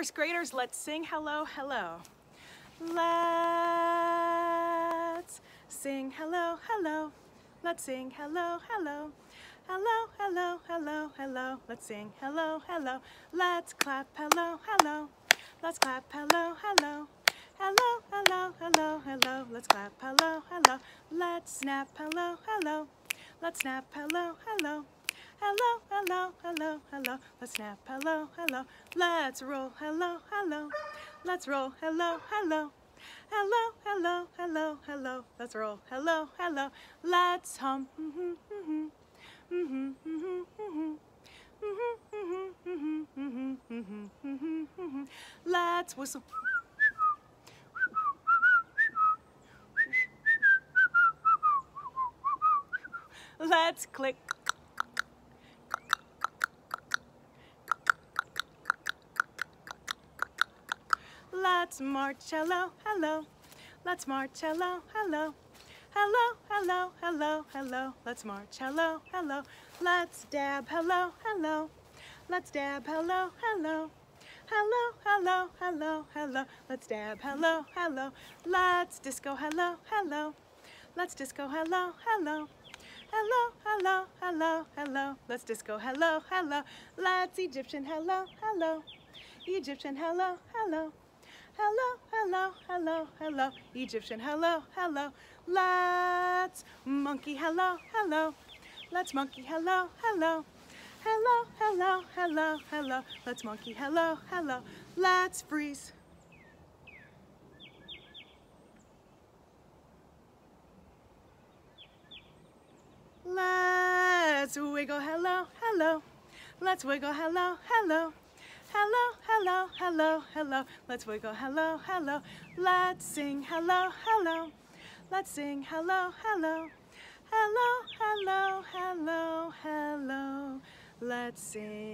first graders, let's sing hello, hello. Let's sing hello, hello. Let's sing hello, hello. Hello, hello, hello, hello. Let's sing hello, hello. Let's clap hello, hello. Let's clap hello, hello. Hello, hello, hello, hello. Let's clap hello, hello. Let's snap hello, hello. Let's snap hello, hello. Hello, hello, hello, hello. Let's snap hello, hello. Let's roll hello, hello. Let's roll hello, hello. Hello, hello, hello, hello. Let's roll hello, hello. Let's hum. Let's whistle. Let's click. Let's march, hello, hello. Let's march, hello, hello. Hello, hello, hello, hello. Let's march, hello, hello. Let's dab, hello, hello. Let's dab, hello, hello. Hello, hello, hello, hello. Let's dab, hello, hello. Let's disco, hello, hello. Let's disco, hello, hello. Hello, hello, hello, hello. Let's disco, hello, hello. Let's Egyptian, hello, hello. Egyptian, hello, hello. Hello, hello, hello, hello. Egyptian, hello, hello. Let's monkey, hello, hello. Let's monkey, hello, hello. Hello, hello, hello, hello. Let's monkey, hello, hello. Let's freeze. Let's wiggle, hello, hello. Let's wiggle, hello, hello. Hello, hello, hello, hello. Let's wiggle, hello, hello. Let's sing, hello, hello. Let's sing, hello, hello. Hello, hello, hello, hello. Let's sing,